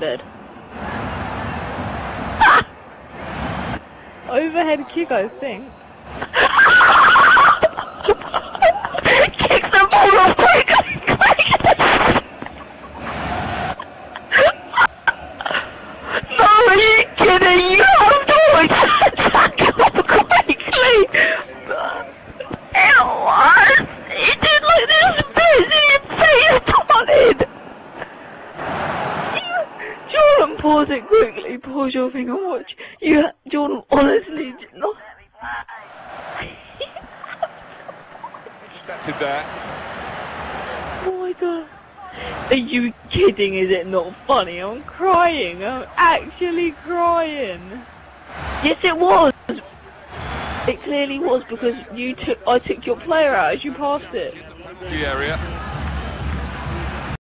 dead. Ah! Overhead kick, I think. The ball off no, are you kidding? You have to attack off quickly! It was! He did like this busy face on Jordan, pause it quickly. Pause your thing and watch. You, Jordan, honestly did not. Intercepted that. Oh my god. Are you kidding? Is it not funny? I'm crying. I'm actually crying. Yes, it was. It clearly was because you took. I took your player out as you passed it. The area.